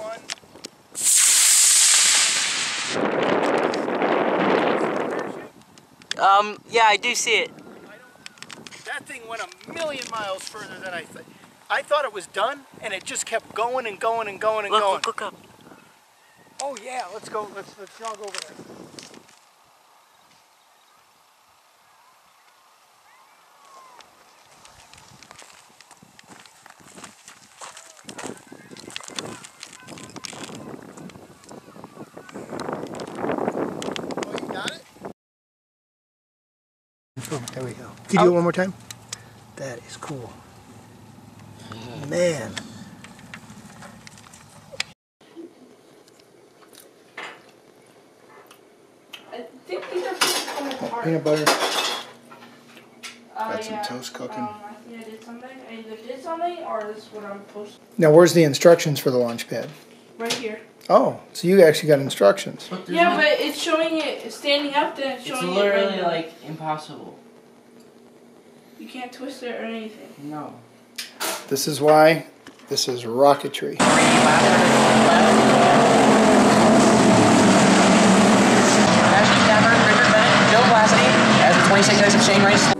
one. Um, yeah, I do see it. That thing went a million miles further than I thought. I thought it was done, and it just kept going and going and going and Look, going. look, look up. Oh yeah, let's go. Let's let's jog over there. Oh, there we go. Can you do it one more time? That is cool. Man. I think these are coming apart. Peanut butter. Uh, Got some yeah. toast cooking. Um, I think I did something. I either did something or this is what I'm supposed to. Now, where's the instructions for the launch pad? Right here. Oh, so you actually got instructions. Look, there's Yeah, no- but it's showing it standing up, then it's it's literally it right like impossible. You can't twist it or anything. No. This is why this is rocketry. Ashley Stafford, Richard Bennett, Joe Blasty as the 26 Days of Shane race.